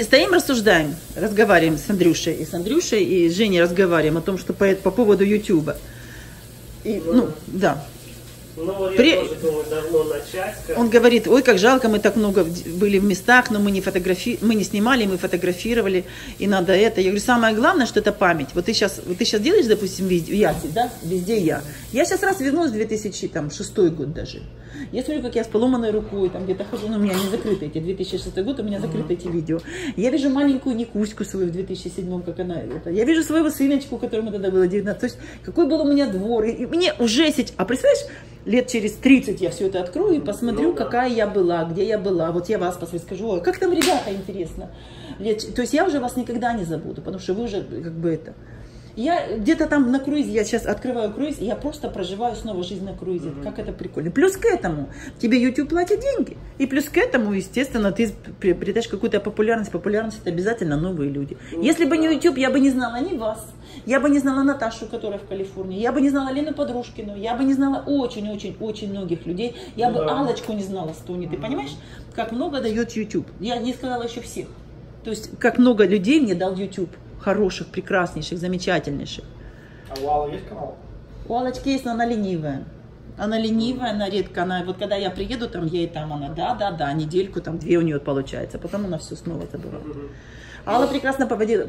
Стоим, рассуждаем, разговариваем с Андрюшей. И с Андрюшей, и с Женей разговариваем о том, что по, по поводу Ютуба. И, ну, да. Ну, вот При- я тоже думаю, давно начать. как- Он говорит, ой, как жалко, мы так много были в местах, но мы не, фотографи... мы не снимали, мы фотографировали, и надо это. Я говорю, самое главное, что это память. Вот ты сейчас, вот ты сейчас делаешь, допустим, видео, я, да, везде я. Я сейчас раз вернулась в 2006 год даже. Я смотрю, как я с поломанной рукой, там где-то хожу, но у меня не закрыты эти, 2006 год, у меня закрыты эти видео. Я вижу маленькую Никуську свою в 2007, как она это. Я вижу своего сыночку, которому тогда было 19. То есть, какой был у меня двор. И, и мне уже сейчас, а представляешь, лет через 30 я все это открою и посмотрю, Ну да. какая я была, где я была. Вот я вас посмотрю, скажу, ой, как там ребята, интересно. Лет- то есть я уже вас никогда не забуду, потому что вы уже как бы это... Я где-то там на круизе, я сейчас открываю круиз, и я просто проживаю снова жизнь на круизе. Как это прикольно. Плюс к этому тебе YouTube платит деньги. И плюс к этому, естественно, ты при- придаешь какую-то популярность. Популярность это обязательно новые люди. Если бы не YouTube, я бы не знала ни вас, я бы не знала Наташу, которая в Калифорнии, я бы не знала Лену Подружкину, я бы не знала очень-очень-очень многих людей, я бы Да. Аллочку не знала Стони. Ты понимаешь, как много дает YouTube? Я не сказала еще всех. То есть, как много людей мне дал YouTube. Хороших, прекраснейших, замечательнейших. А у Аллы есть канал? У Аллочки есть, но она ленивая. Она ленивая, она редко, она, вот когда я приеду, там ей там она, да, да, да, недельку, там две у нее получается, потом она все снова забывает. Алла прекрасно поводила,